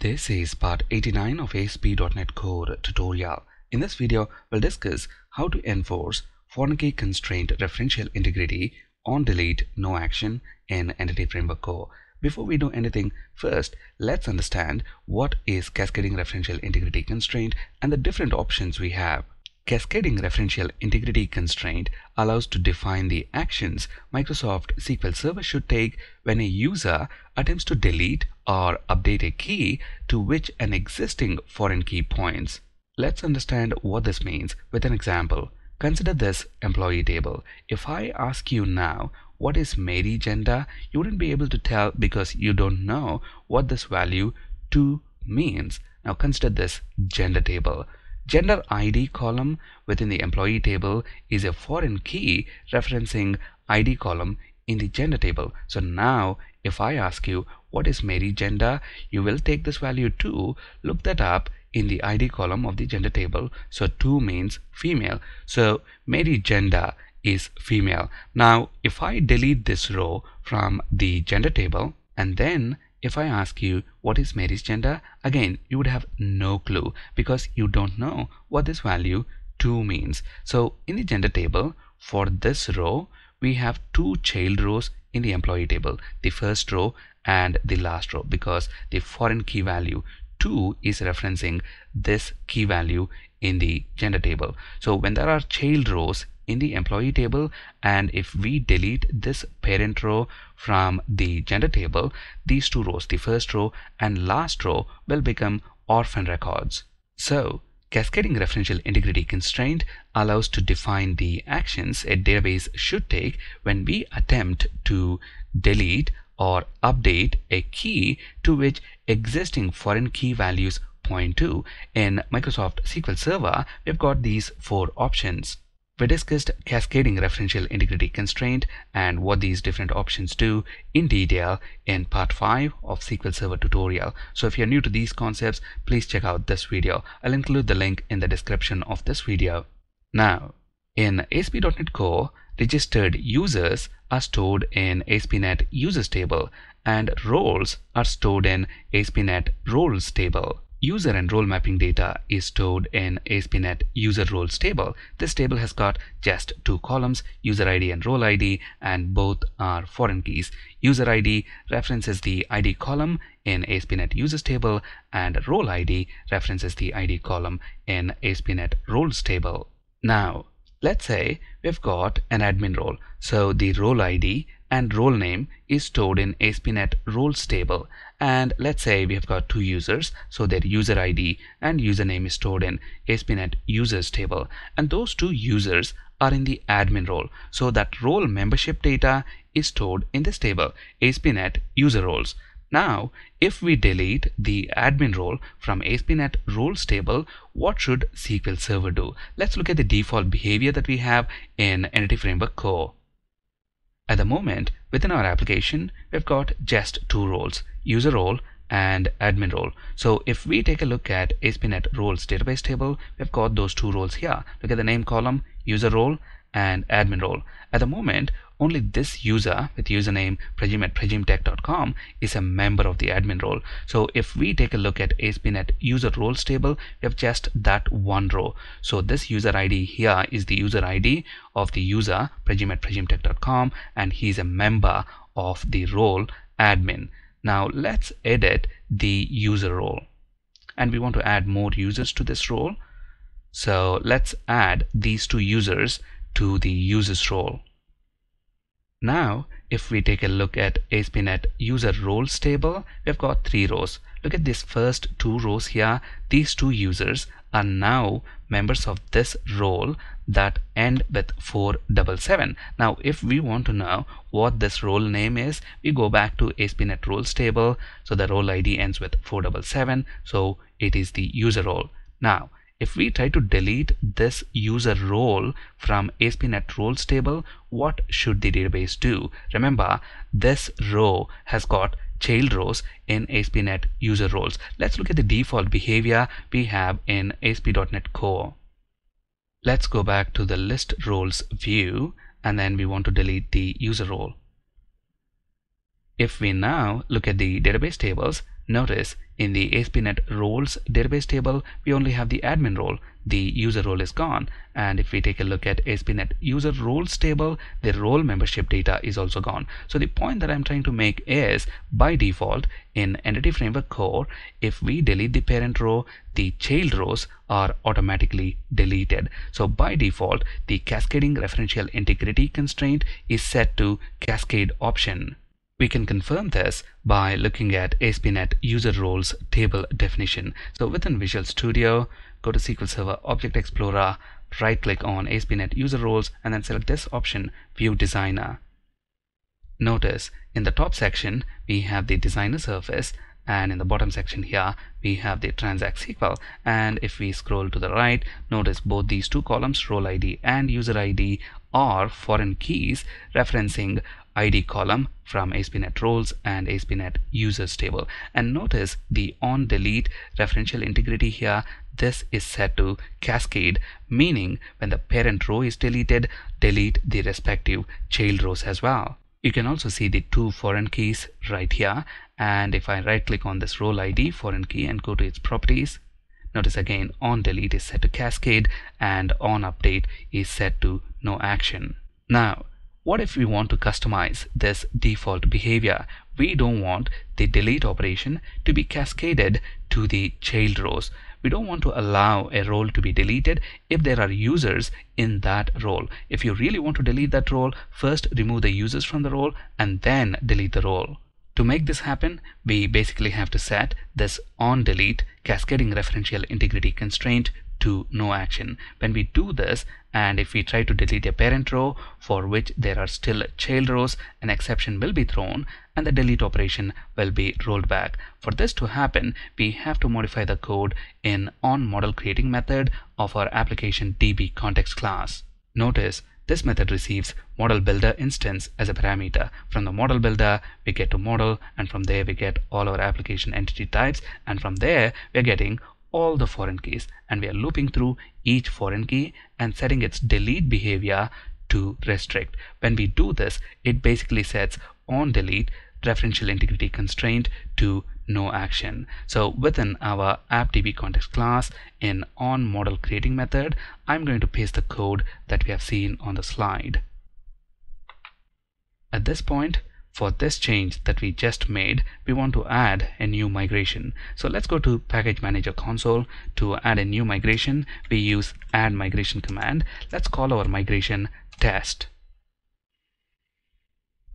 This is part 89 of ASP.NET Core tutorial. In this video, we'll discuss how to enforce foreign key constraint referential integrity on delete no action in Entity Framework Core. Before we do anything, first let's understand what is cascading referential integrity constraint and the different options we have. Cascading referential integrity constraint allows to define the actions Microsoft SQL Server should take when a user attempts to delete or update a key to which an existing foreign key points. Let's understand what this means with an example. Consider this employee table. If I ask you now what is Mary gender, you wouldn't be able to tell because you don't know what this value 2 means. Now consider this gender table. Gender ID column within the employee table is a foreign key referencing ID column in the gender table. So now if I ask you what is Mary gender, you will take this value 2, look that up in the ID column of the gender table. So 2 means female. So Mary gender is female. Now if I delete this row from the gender table and then if I ask you what is Mary's gender, again you would have no clue because you don't know what this value 2 means. So in the gender table for this row we have two child rows in the employee table, the first row and the last row because the foreign key value 2 is referencing this key value in the gender table. So when there are child rows in the employee table. And if we delete this parent row from the gender table these two rows the first row and last row will become orphan records. So cascading referential integrity constraint allows to define the actions a database should take when we attempt to delete or update a key to which existing foreign key values point to. In Microsoft SQL Server we've got these four options we discussed cascading referential integrity constraint and what these different options do in detail in part 5 of SQL Server tutorial. So if you're new to these concepts, please check out this video. I'll include the link in the description of this video. Now, in ASP.NET Core, registered users are stored in ASP.NET Users table and roles are stored in ASP.NET Roles table. User and role mapping data is stored in ASP.NET User Roles table. This table has got just two columns, user ID and role ID, and both are foreign keys. User ID references the ID column in ASP.NET Users table, and role ID references the ID column in ASP.NET Roles table. Now, let's say we've got an admin role. So the role ID and role name is stored in ASP.NET roles table and let's say we have got two users so their user ID and username is stored in ASP.NET users table and those two users are in the admin role so that role membership data is stored in this table ASP.NET user roles now, if we delete the admin role from ASP.NET roles table, what should SQL Server do? Let's look at the default behavior that we have in Entity Framework Core. At the moment, within our application, we've got just two roles, user role and admin role. So if we take a look at ASP.NET roles database table, we've got those two roles here. Look at the name column, user role and admin role. At the moment, only this user with username pragim at pragimtech.com is a member of the admin role. So if we take a look at ASP.NET user roles table, we have just that one row. So this user ID here is the user ID of the user pragim at pragimtech.com and he's a member of the role admin. Now let's edit the user role and we want to add more users to this role. So let's add these two users to the users role. Now, if we take a look at ASP.NET user roles table, we've got three rows. Look at these first two rows here. These two users are now members of this role that end with 477. Now, if we want to know what this role name is, we go back to ASP.NET roles table. So the role ID ends with 477. So it is the user role. Now, if we try to delete this user role from ASP.NET roles table, what should the database do? Remember, this row has got child rows in ASP.NET user roles. Let's look at the default behavior we have in ASP.NET Core. Let's go back to the list roles view and then we want to delete the user role. If we now look at the database tables, notice in the ASP.NET roles database table, we only have the admin role. The user role is gone. And if we take a look at ASP.NET user roles table, the role membership data is also gone. So the point that I'm trying to make is by default in Entity Framework Core, if we delete the parent row, the child rows are automatically deleted. So by default, the cascading referential integrity constraint is set to cascade option. We can confirm this by looking at ASP.NET user roles table definition. So within Visual Studio, go to SQL Server Object Explorer, right click on ASP.NET user roles and then select this option View Designer. Notice in the top section we have the designer surface and in the bottom section here we have the transact SQL and if we scroll to the right notice both these two columns role ID and user ID are foreign keys referencing ID column from ASP.NET roles and ASP.NET users table. And notice the on delete referential integrity here. This is set to cascade, meaning when the parent row is deleted, delete the respective child rows as well. You can also see the two foreign keys right here. And if I right click on this role ID foreign key and go to its properties, notice again on delete is set to cascade and on update is set to no action. Now what if we want to customize this default behavior? We don't want the delete operation to be cascaded to the child rows. We don't want to allow a role to be deleted if there are users in that role. If you really want to delete that role, first remove the users from the role and then delete the role. To make this happen, we basically have to set this on delete cascading referential integrity constraint to no action. When we do this and if we try to delete a parent row for which there are still child rows, an exception will be thrown and the delete operation will be rolled back. For this to happen, we have to modify the code in on model creating method of our application DB context class. Notice this method receives model builder instance as a parameter. From the model builder, we get to model and from there we get all our application entity types and from there we're getting all the foreign keys and we are looping through each foreign key and setting its delete behavior to restrict. When we do this, it basically sets on delete referential integrity constraint to no action. So within our appdb context class in on model creating method, I'm going to paste the code that we have seen on the slide. At this point, for this change that we just made, we want to add a new migration. So let's go to Package Manager console. To add a new migration, we use add migration command. Let's call our migration test.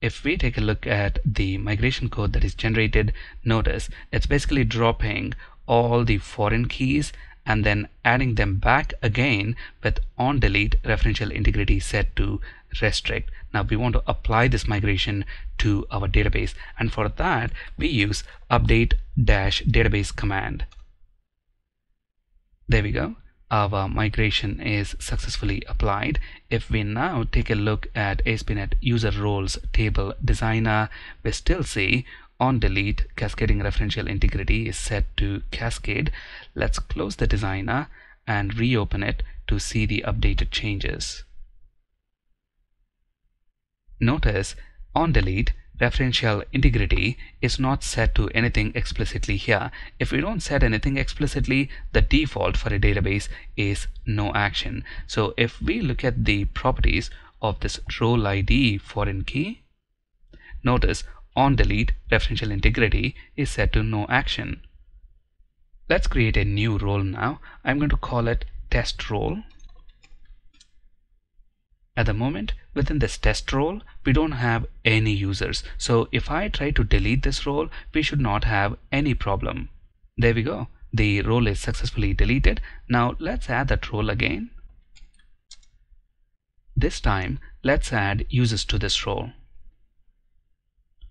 If we take a look at the migration code that is generated, notice it's basically dropping all the foreign keys and then adding them back again with on delete referential integrity set to restrict. Now we want to apply this migration to our database and for that we use update dash database command. There we go. Our migration is successfully applied. If we now take a look at ASP.NET user roles table designer, we still see on delete cascading referential integrity is set to cascade let's close the designer and reopen it to see the updated changes notice on delete referential integrity is not set to anything explicitly here. If we don't set anything explicitly, the default for a database is no action. So if we look at the properties of this role ID foreign key, notice on delete referential integrity is set to no action. Let's create a new role now. I'm going to call it test role. At the moment, within this test role, we don't have any users. So if I try to delete this role, we should not have any problem. There we go. The role is successfully deleted. Now let's add that role again. This time, let's add users to this role.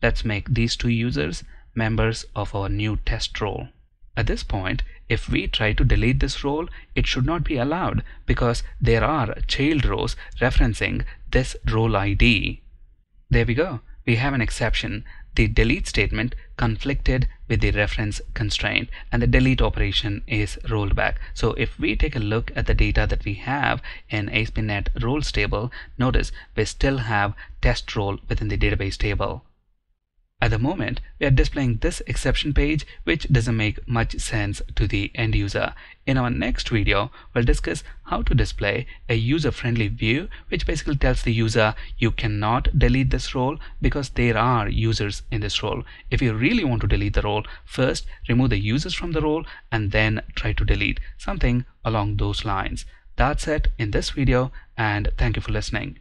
Let's make these two users members of our new test role. At this point, if we try to delete this role, it should not be allowed because there are child rows referencing this role ID. There we go. We have an exception. The delete statement conflicted with the reference constraint and the delete operation is rolled back. So if we take a look at the data that we have in ASP.NET roles table, notice we still have test role within the database table. At the moment, we are displaying this exception page, which doesn't make much sense to the end user. In our next video, we'll discuss how to display a user-friendly view, which basically tells the user you cannot delete this role because there are users in this role. If you really want to delete the role, first remove the users from the role and then try to delete something along those lines. That's it in this video and thank you for listening.